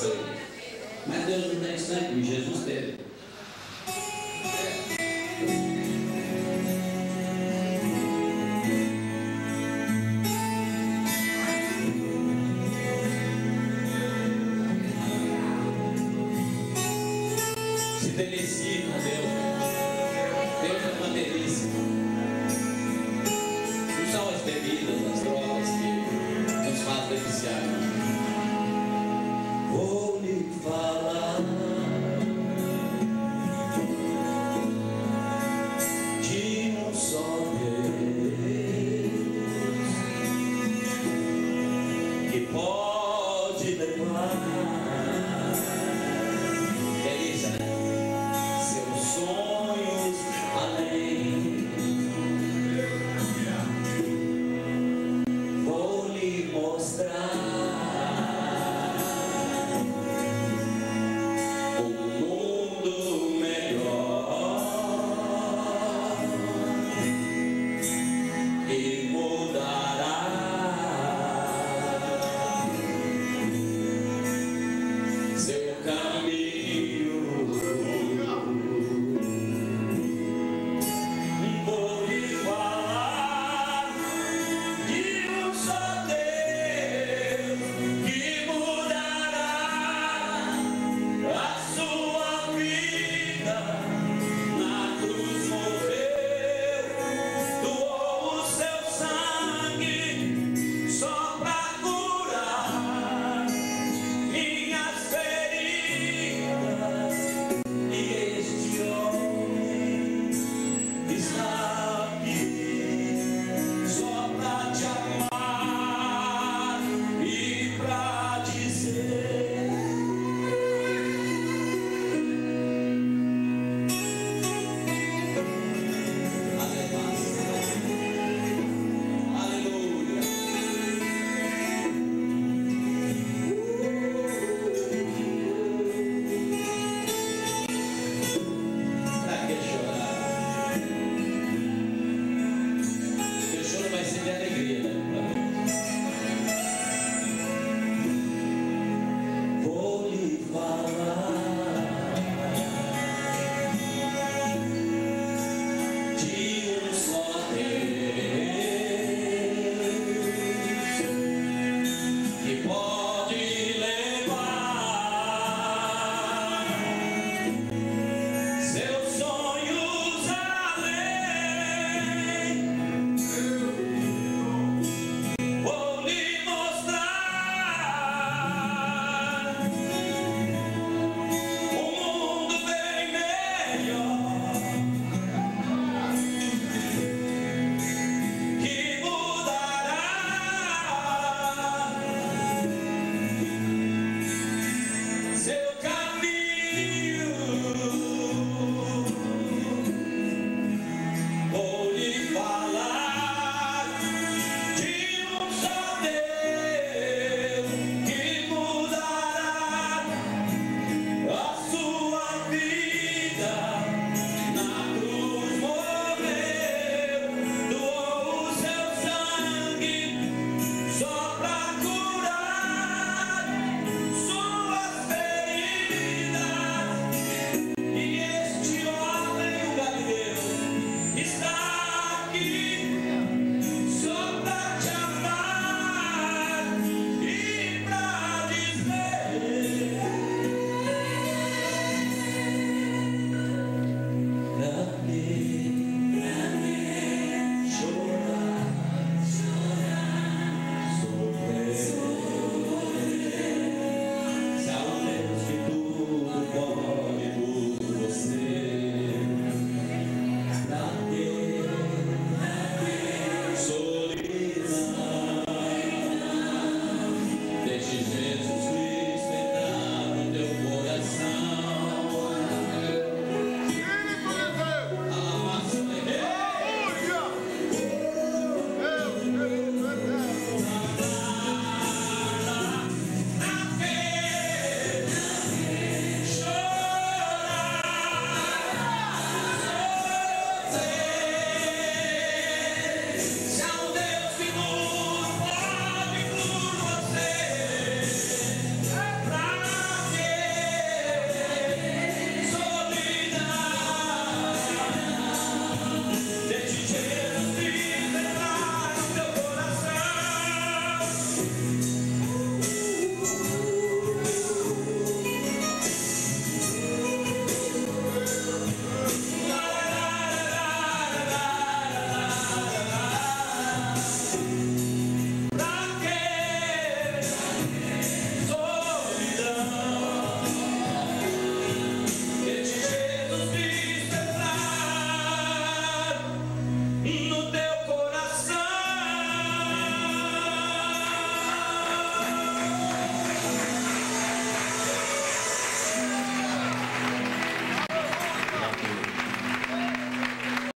sangue. Mas Deus não tem sangue, Jesus teve. Se delicie com Deus. Deus é uma delícia. sleep at night.